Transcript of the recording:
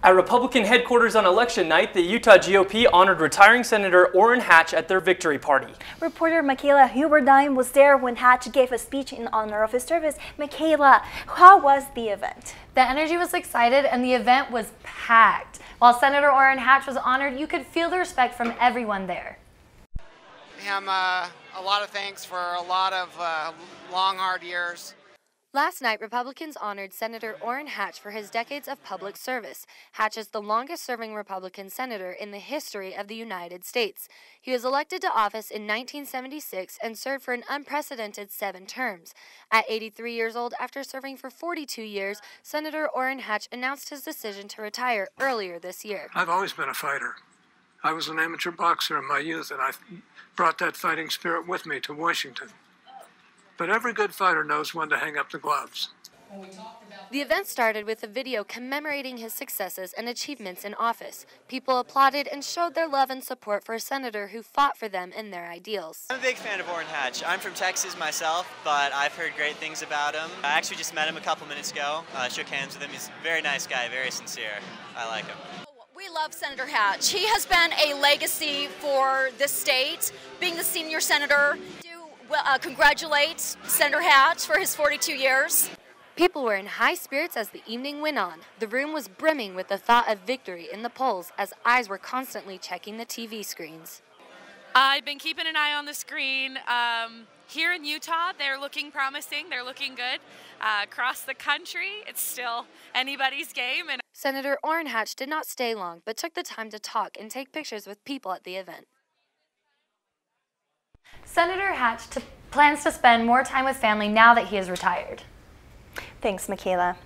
At Republican headquarters on election night, the Utah GOP honored retiring Senator Orrin Hatch at their victory party. Reporter Michaela Huberdein was there when Hatch gave a speech in honor of his service. Michaela, how was the event? The energy was excited and the event was packed. While Senator Orrin Hatch was honored, you could feel the respect from everyone there. Him uh, a lot of thanks for a lot of uh, long, hard years. Last night, Republicans honored Senator Orrin Hatch for his decades of public service. Hatch is the longest serving Republican senator in the history of the United States. He was elected to office in 1976 and served for an unprecedented seven terms. At 83 years old, after serving for 42 years, Senator Orrin Hatch announced his decision to retire earlier this year. I've always been a fighter. I was an amateur boxer in my youth, and I brought that fighting spirit with me to Washington. But every good fighter knows when to hang up the gloves. The event started with a video commemorating his successes and achievements in office. People applauded and showed their love and support for a senator who fought for them and their ideals. I'm a big fan of Orrin Hatch. I'm from Texas myself, but I've heard great things about him. I actually just met him a couple minutes ago, uh, shook hands with him. He's a very nice guy, very sincere. I like him. We love Senator Hatch. He has been a legacy for the state, being the senior senator uh, congratulate Senator Hatch for his 42 years. People were in high spirits as the evening went on. The room was brimming with the thought of victory in the polls as eyes were constantly checking the TV screens. I've been keeping an eye on the screen. Um, here in Utah, they're looking promising. They're looking good. Uh, across the country, it's still anybody's game. And Senator Orrin Hatch did not stay long, but took the time to talk and take pictures with people at the event. Senator Hatch plans to spend more time with family now that he is retired. Thanks, Michaela.